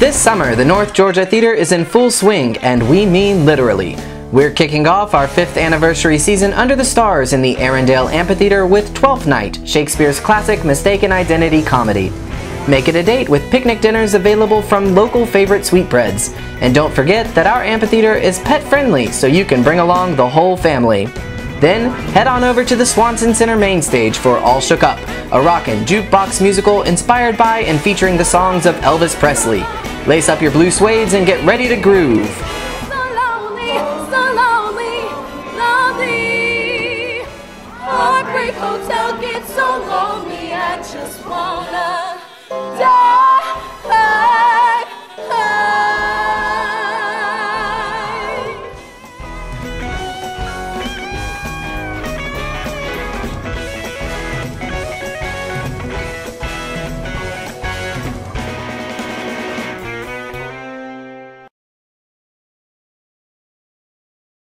This summer, the North Georgia Theater is in full swing, and we mean literally. We're kicking off our fifth anniversary season under the stars in the Arrendale Amphitheater with Twelfth Night, Shakespeare's classic Mistaken Identity comedy. Make it a date with picnic dinners available from local favorite sweetbreads. And don't forget that our amphitheater is pet friendly, so you can bring along the whole family. Then, head on over to the Swanson Center main stage for All Shook Up, a rockin' jukebox musical inspired by and featuring the songs of Elvis Presley. Lace up your blue suedes and get ready to groove. Hotel gets so lonely, I just wanna.